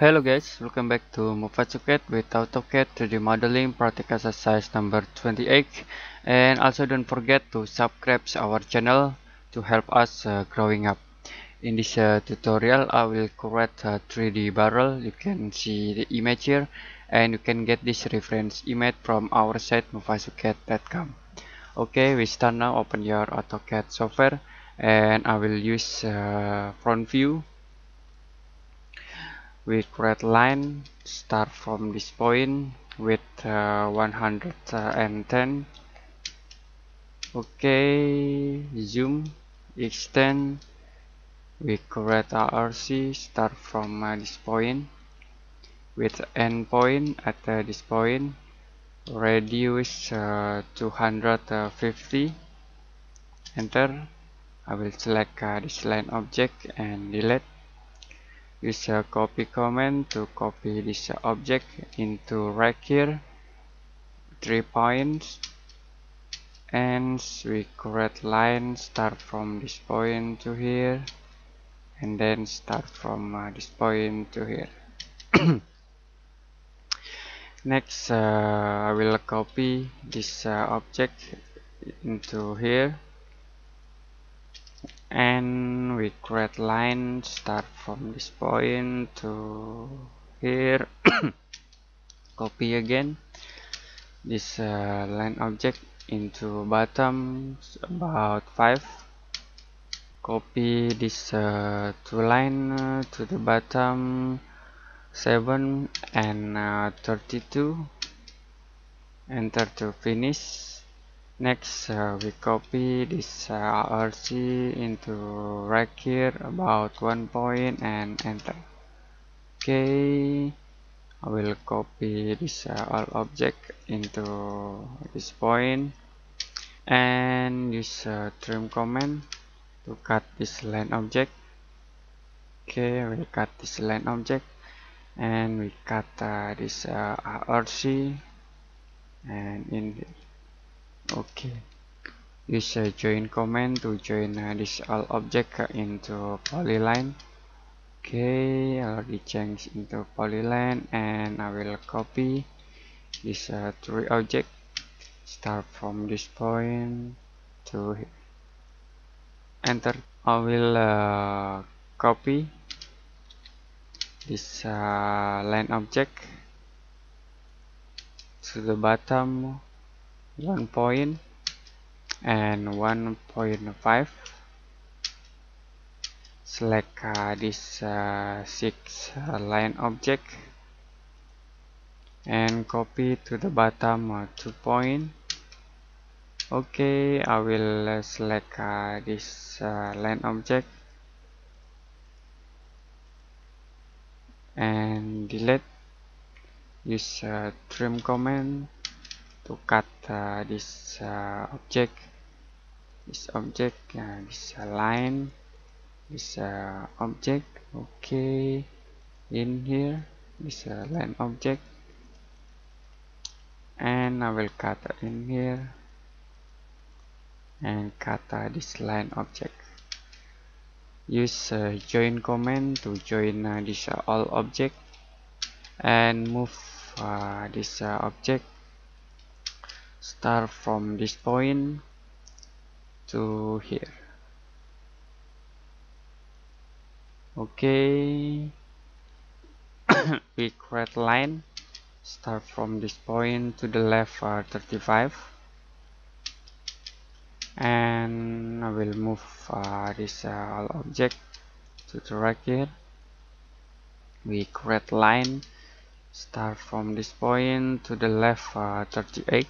Hello guys, welcome back to MufasuCAD with AutoCAD 3D modeling project exercise number 28 and also don't forget to subscribe our channel to help us uh, growing up. In this uh, tutorial I will create a 3D barrel, you can see the image here. And you can get this reference image from our site mufasucad.com. Okay, we start now, open your AutoCAD software. And I will use uh, front view we create line start from this point with uh, 110 okay zoom extend we create RC start from uh, this point with endpoint at uh, this point radius uh, 250 enter. I will select uh, this line object and delete use a copy command to copy this object into right here. Three points. And we create line start from this point to here. And then start from uh, this point to here. Next uh, I will copy this uh, object into here and we create line start from this point to here. Copy again. This uh, line object into bottom about 5 copy this uh, two line uh, to the bottom 7 and uh, 32 enter to finish next uh, we copy this uh, RC into right here about one point and enter. Okay I will copy this uh, all object into this point and use uh, trim command to cut this line object. Okay we cut this line object and we cut uh, this uh, RC and in here okay a join command to join uh, this all object into polyline. Okay already changed into polyline and I will copy this uh, three object. Start from this point to enter. I will uh, copy this uh, line object to the bottom one point and 1.5 select uh, this uh, six uh, line object and copy to the bottom uh, two point. Okay I will uh, select uh, this line object and delete. Use trim command to cut uh, this uh, object this object uh, this line this uh, object okay in here this uh, line object and I will cut in here and cut uh, this line object. Use join command to join this all object and move this object start from this point to here. Okay. We create line. Start from this point to the left uh, 35 and I will move uh, this uh, object to the right here. We create line. Start from this point to the left uh, 38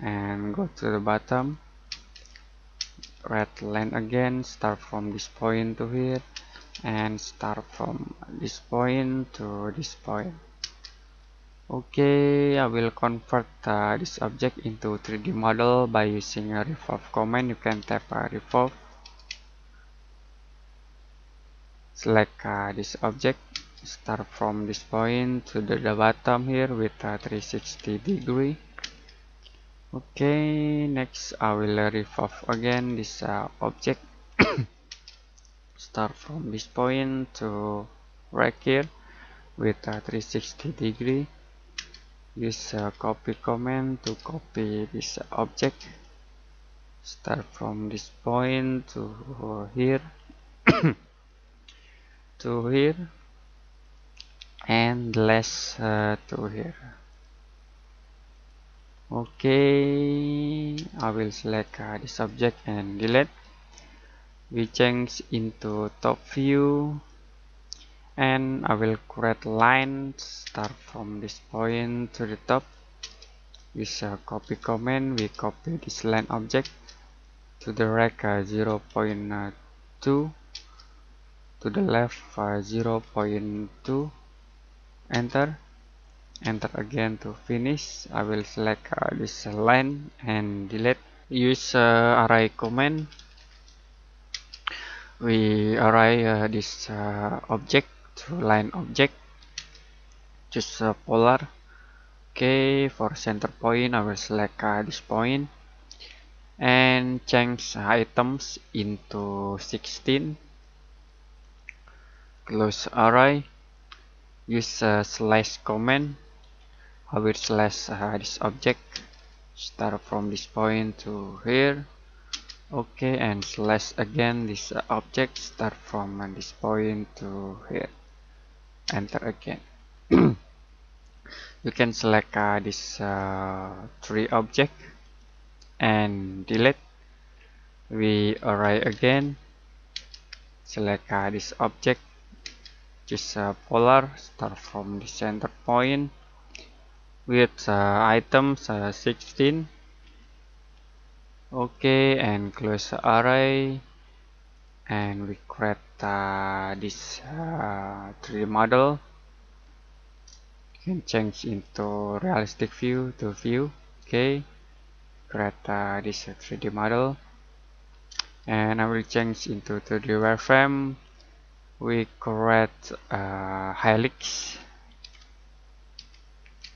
and go to the bottom. Red line again start from this point to here and start from this point to this point. Okay I will convert uh, this object into 3d model by using a revolve command. You can tap a revolve select uh, this object start from this point to the, the bottom here with a 360 degree okay next I will revolve again this uh, object. Start from this point to right here with a 360 degree. Use a copy command to copy this object. Start from this point to here. To here. And less uh, to here okay I will select uh, the subject and delete. We change into top view. And I will create line start from this point to the top. Use a copy command we copy this line object to the right uh, 0 0.2 to the left uh, 0 0.2 enter enter again to finish. I will select uh, this line and delete. Use uh, array command. We array uh, this uh, object to line object. Choose polar. Okay for center point I will select uh, this point. And change items into 16 close array. Use a slash command I will slash uh, this object. Start from this point to here. Okay and slash again this uh, object. Start from uh, this point to here. Enter again. You can select uh, this uh, three object and delete. We array again. Select uh, this object. Just uh, polar. Start from the center point with uh, items uh, 16 okay and close array. And we create uh, this 3D uh, model. You can change into realistic view to view. Okay. Create uh, this 3D model. And I will change into 2D wireframe we create helix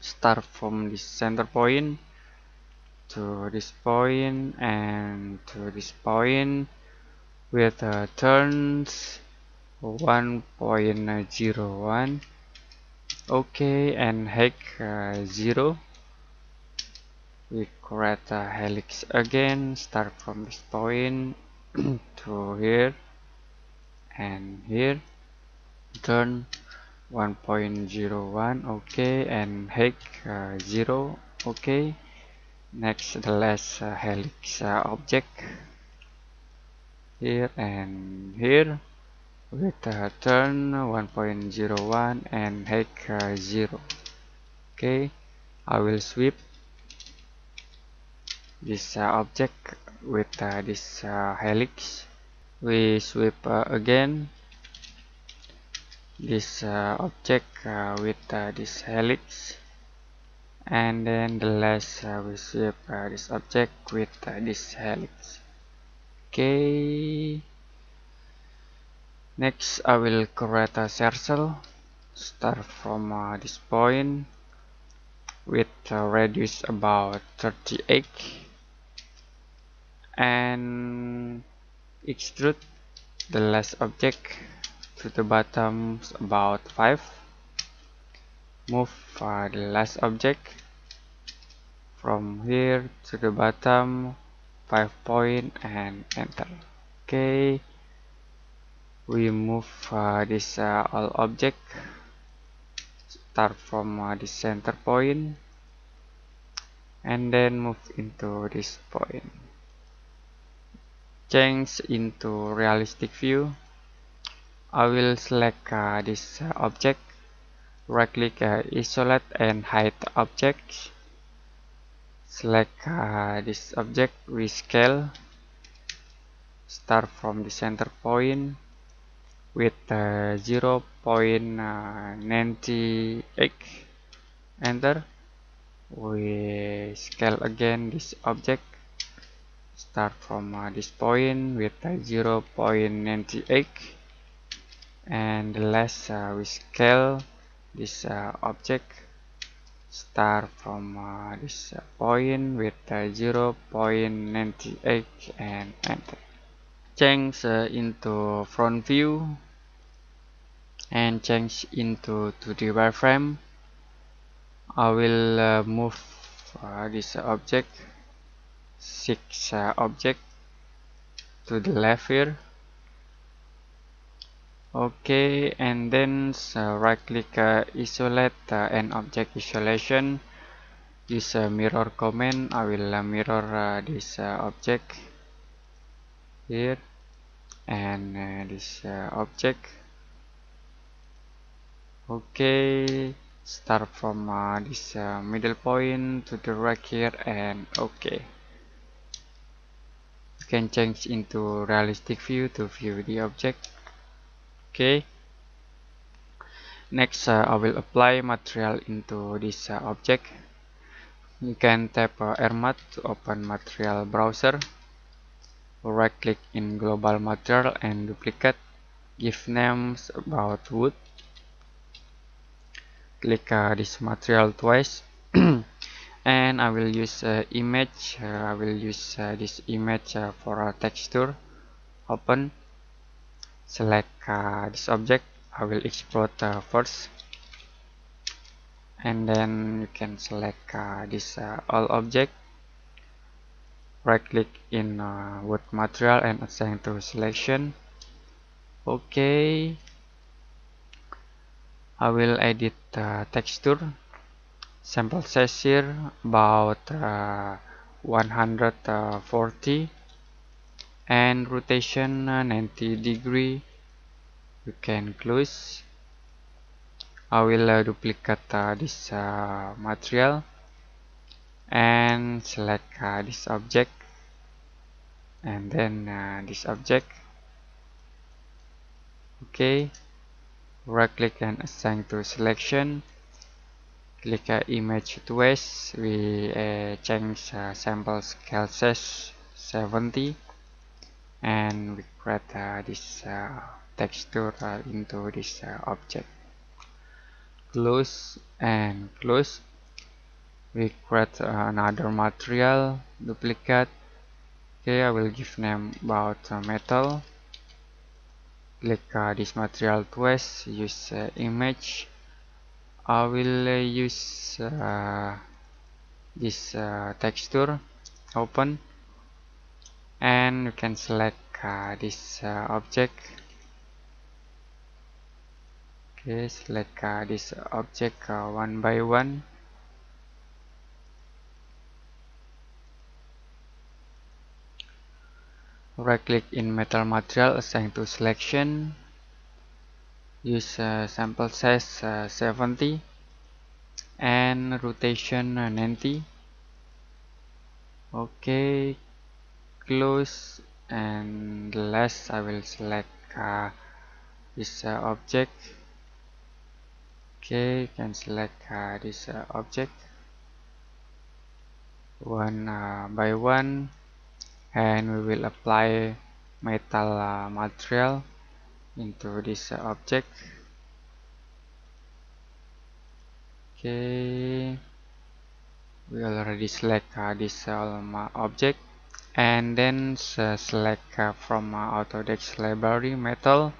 start from this center point to this point and to this point with uh, turns 1.01 okay and height uh, 0 we create a helix again start from this point to here and here. Turn 1.01 okay and height uh, 0 okay. Next the last uh, helix uh, object. Here and here with uh, turn 1.01 and height uh, 0 okay. I will sweep this uh, object with this helix. We sweep again this uh, object uh, with uh, this helix. And then the last uh, we sweep uh, this object with this helix. Okay. Next I will create a circle. Start from this point with radius about 38 and extrude the last object to the bottom about 5 move uh, the last object. From here to the bottom 5 point and enter. Okay. We move uh, this uh, all object. Start from uh, the center point. And then move into this point. Change into realistic view I will select uh, this uh, object. Right click uh, isolate and hide objects select uh, this object we scale. Start from the center point with uh, 0 0.98 enter. We scale again this object. Start from this point with uh, 0 0.98 and the last uh, we scale this uh, object. Start from uh, this uh, point with 0 0.98 and enter. Change into front view. And change into 2D wireframe. I will uh, move uh, this object six uh, object to the left here okay and then uh, right click uh, isolate uh, and object isolation. Use a mirror command I will uh, mirror uh, this uh, object here. And uh, this uh, object. Okay start from uh, this uh, middle point to the right here and okay. You can change into realistic view to view the object okay. Next uh, I will apply material into this uh, object. You can tap uh, to open material browser. Right click in global material and duplicate. Give names about wood. Click uh, this material twice. And I will use uh, image. Uh, I will use uh, this image uh, for a texture. Open select uh, this object. I will export uh, first. And then you can select uh, this uh, all object. Right click in wood material and assign to selection. Okay I will edit uh, texture. Sample size here about uh, 140 and rotation uh, 90 degree. You can close. I will uh, duplicate uh, this uh, material and select uh, this object and then this object. Okay. Right click and assign to selection. Click uh, image twice we uh, change uh, sample scale size 70 and we create uh, this uh, texture uh, into this object. Close and close. We create another material duplicate. Okay I will give name about metal. Click uh, this material twice use uh, image. I will uh, use uh, this uh, texture. Open and you can select uh, this object. Okay select this object one by one. Right click in metal material assign to selection. Use uh, sample size uh, 70 and rotation uh, 90 okay close and last I will select uh, this uh, object. Okay can select uh, this object. One by one and we will apply metal uh, material into this uh, object. Okay we already select uh, this uh, object and then uh, select uh, from Autodesk library metal.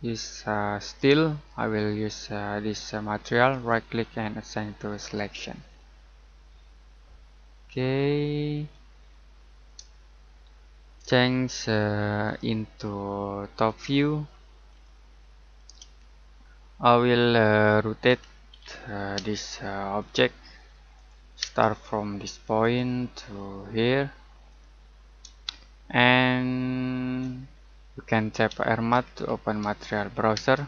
Use steel. I will use this material. Right click and assign to selection. Okay. Change uh, into top view. I will uh, rotate uh, this uh, object start from this point to here. And you can tap RMAT to open material browser.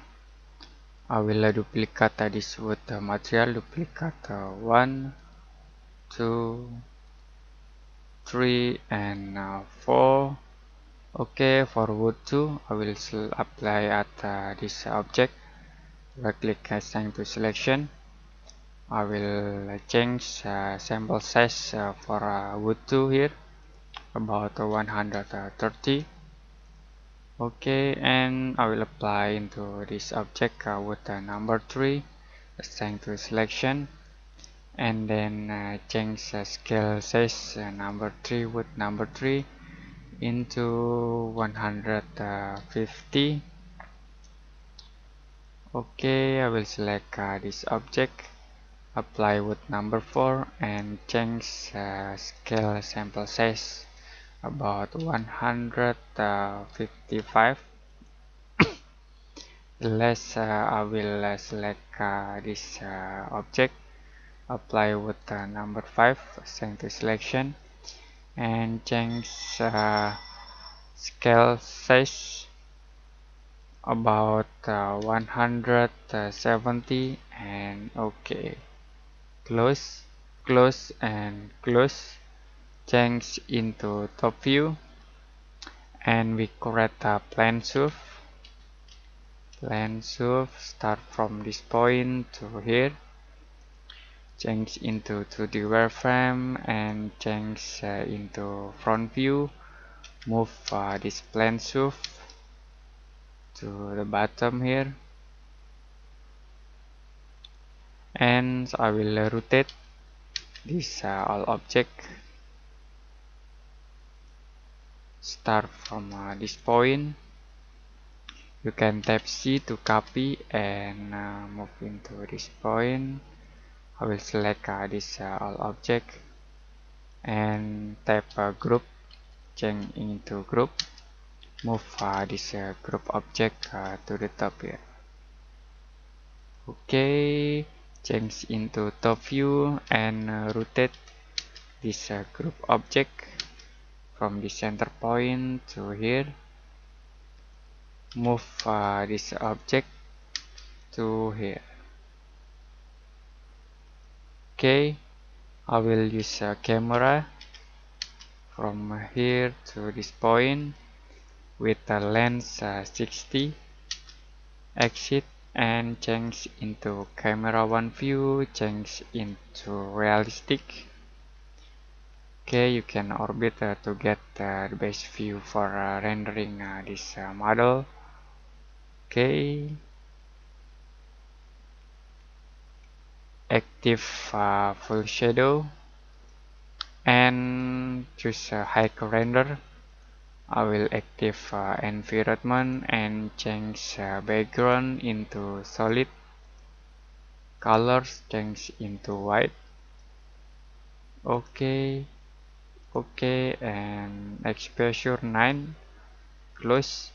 I will uh, duplicate this wood material. Duplicate uh, one two 3 and uh, 4 okay for wood 2 I will apply at uh, this object. Right click assign to selection I will change uh, sample size uh, for uh, wood 2 here. About 130 okay and I will apply into this object uh, with number 3 assign to selection. And then uh, change the scale size uh, number 3 with number 3 into 150 okay I will select uh, this object apply with number 4 and change uh, scale sample size about 155 less uh, I will uh, select uh, this uh, object apply with number 5 send selection and change scale size about uh, 170 and okay close close and close change into top view and we create a plane sweep plane sweep start from this point to here change into 2D wireframe and change uh, into front view. Move uh, this plane sweep to the bottom here and I will rotate this uh, all object. Start from uh, this point. You can tap C to copy and uh, move into this point. I will select uh, this uh, all object and tap uh, group change into group. Move uh, this uh, group object uh, to the top here. Okay change into top view and uh, rotate this uh, group object from the center point to here. Move uh, this object to here. Okay I will use a camera from here to this point with a lens uh, 60 exit and change into camera one view change into realistic. Okay you can orbit uh, to get uh, the best view for uh, rendering uh, this uh, model. Okay. Active uh, full shadow. And choose high render I will active uh, environment and change uh, background into solid colors change into white. Okay okay and exposure 9 close.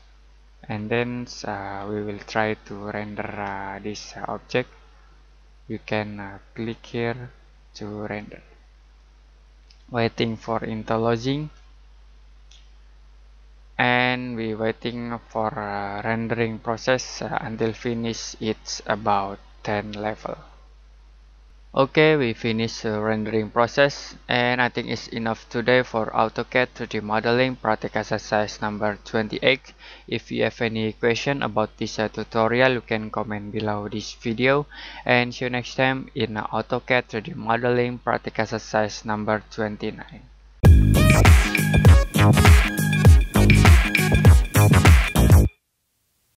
And then uh, we will try to render uh, this uh, object. You can uh, click here to render. Waiting for interlocking and we waiting for uh, rendering process uh, until finish it's about 10 level. Okay we finish the rendering process and I think it's enough today for AutoCAD 3D modeling practice exercise number 28 if you have any question about this uh, tutorial you can comment below this video. And see you next time in AutoCAD 3D modeling practice exercise number 29